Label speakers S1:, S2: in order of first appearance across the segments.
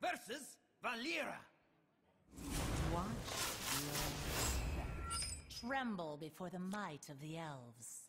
S1: versus Valeera.
S2: Watch your step. Tremble before the might of the elves.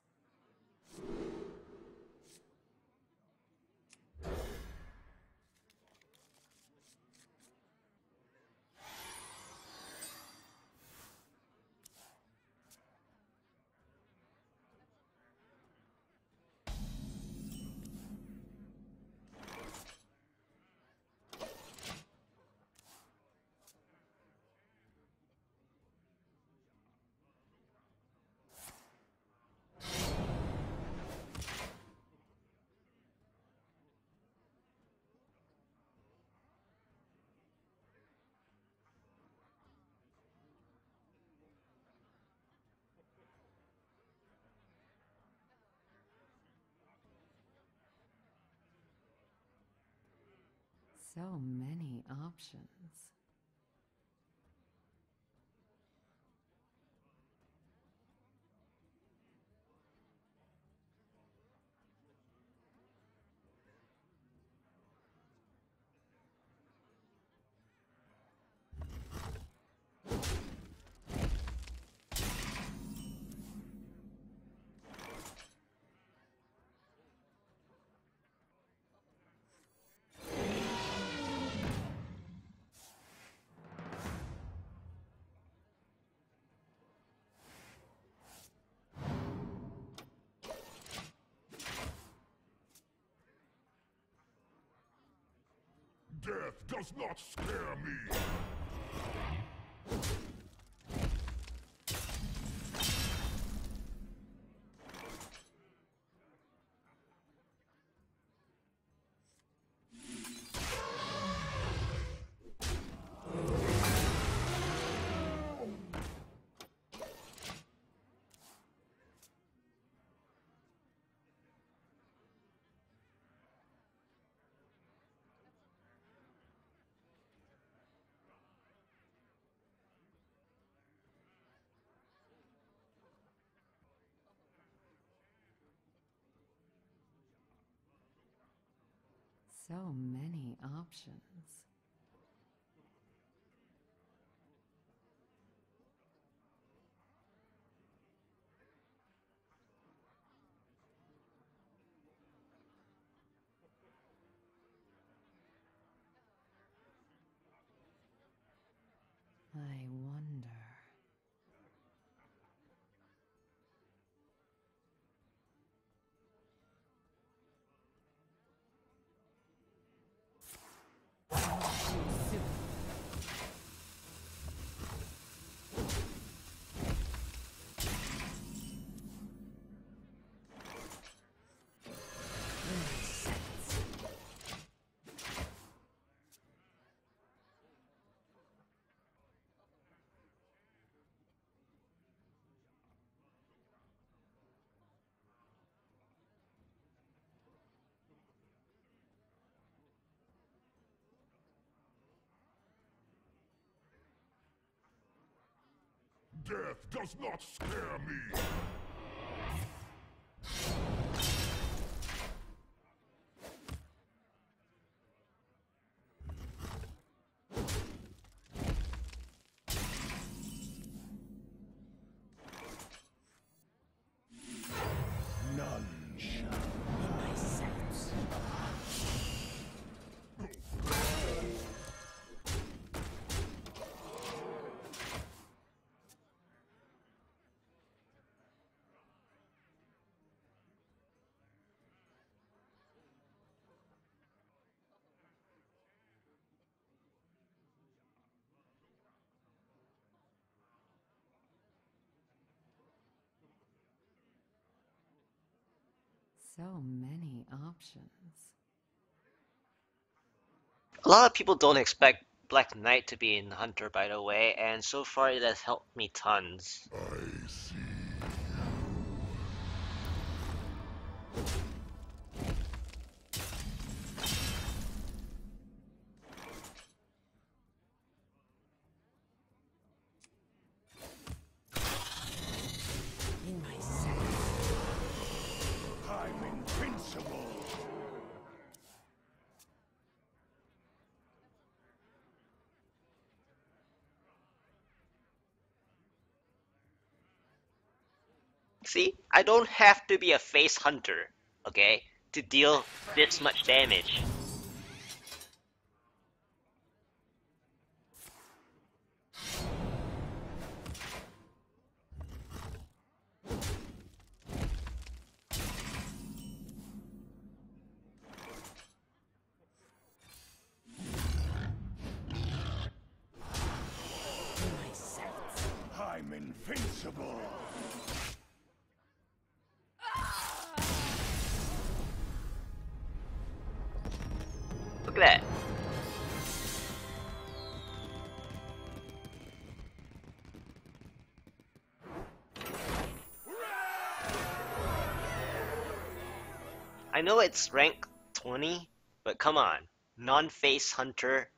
S3: So many options.
S4: Death does not scare me!
S3: So many options. I wonder.
S4: Death does not scare me!
S3: So many options.
S5: A lot of people don't expect Black Knight to be in Hunter, by the way, and so far it has helped me tons.
S4: I see.
S5: See, I don't have to be a face hunter, okay, to deal this much damage.
S4: Invincible.
S5: That. I know it's rank 20, but come on. Non-face hunter